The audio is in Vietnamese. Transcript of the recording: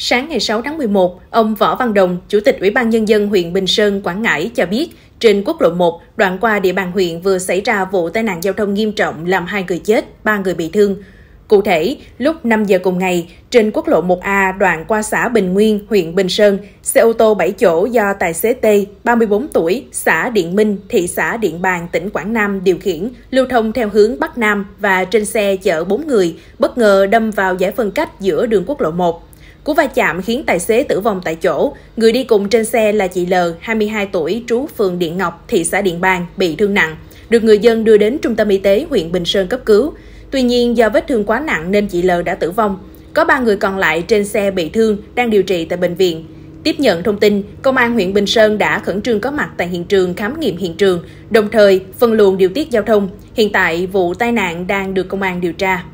Sáng ngày 6 tháng 11, ông Võ Văn Đồng, Chủ tịch Ủy ban Nhân dân huyện Bình Sơn, Quảng Ngãi cho biết, trên quốc lộ 1, đoạn qua địa bàn huyện vừa xảy ra vụ tai nạn giao thông nghiêm trọng làm hai người chết, ba người bị thương. Cụ thể, lúc 5 giờ cùng ngày, trên quốc lộ 1A đoạn qua xã Bình Nguyên, huyện Bình Sơn, xe ô tô 7 chỗ do tài xế T, 34 tuổi, xã Điện Minh, thị xã Điện Bàn, tỉnh Quảng Nam điều khiển, lưu thông theo hướng Bắc Nam và trên xe chở 4 người, bất ngờ đâm vào giải phân cách giữa đường quốc lộ 1. Cú va chạm khiến tài xế tử vong tại chỗ. Người đi cùng trên xe là chị L, 22 tuổi, trú phường Điện Ngọc, thị xã Điện Bàn, bị thương nặng. Được người dân đưa đến trung tâm y tế huyện Bình Sơn cấp cứu. Tuy nhiên, do vết thương quá nặng nên chị L đã tử vong. Có 3 người còn lại trên xe bị thương, đang điều trị tại bệnh viện. Tiếp nhận thông tin, Công an huyện Bình Sơn đã khẩn trương có mặt tại hiện trường khám nghiệm hiện trường, đồng thời phân luồng điều tiết giao thông. Hiện tại, vụ tai nạn đang được công an điều tra.